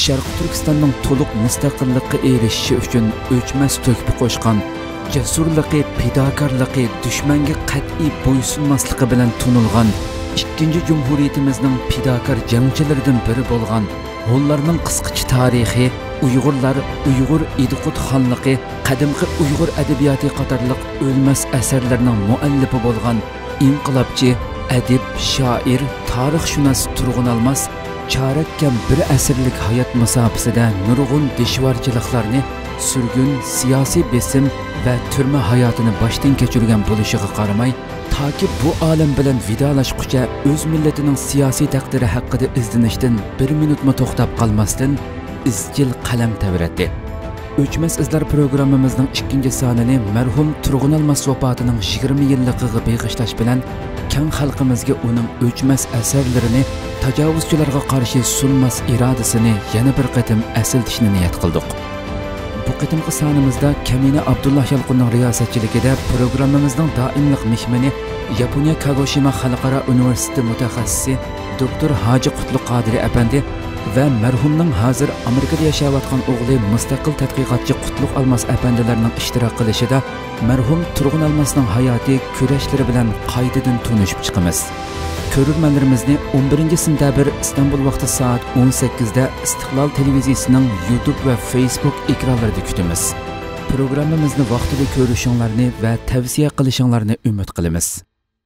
Шарқы Түркістанның толық мұстақылыққа еріші үшін өчмәс төкпі қошқан, cəsurluğu, fidakarlığı, düşmənə qəti boysunmaslığı bilan tunulğan, ikinci cumhuriyetimizin fidakar jangçılarından biri болған, Honlarning qisqacha tarixi, Uyg'urlar, Uyg'ur Idqut xonligi, qadimgi Uyg'ur adabiyoti qatorliq o'lmas asarlarning muallifi bo'lgan inqilobchi adib, shoir, tarixshunos тұрғын алмас, chorakkam bir asrlik hayot musofasida nurg'un dishvorchiliklarni surgun siyosiy besim va turma hayotini boshdan kechirgan bo'lishiga qaramay toki bu olam bilan vidolashguncha o'z millatining siyosiy taqdiri haqida izlanishdan bir minutmi to'xtab qolmasdan izchil qalam tavratdi o'chmas izlar programmamizning ikkinchi sonini marhum turg'un almas vafotining 20 yilligiga beg'ishlash bilan kang xalqimizga uning o'chmas asarlarini tajovuzchilarga qarshi sunmas irodasini yana bir qatim asildishni niyat qildik bu qitimqi sonimizda kamina abdulloh yalqunning riyosatchiligida programmamizning doimliq mehmoni yaponiya kagoshima xalqaro universiteti mutaxassisi doktor hoji qutluq qodiri apandi va marhumning hozir amerikada yashayotgan o'g'li mustaqil tadqiqotchi qutlug' almas apandilarning ishtirok qilishida marhum turg'un almasning hayoti kurashlari bilan qaytadan tunishib chiqamiz ko'rurmanlarimizni 11 sentabr istanbul vaqti soat 18 da istiqlol televiziyasining youtube va facebook ekranlarida kutamiz programmamizni vaqtida ko'rishinglarni va tavsiya qilishinglarni umid qilamiz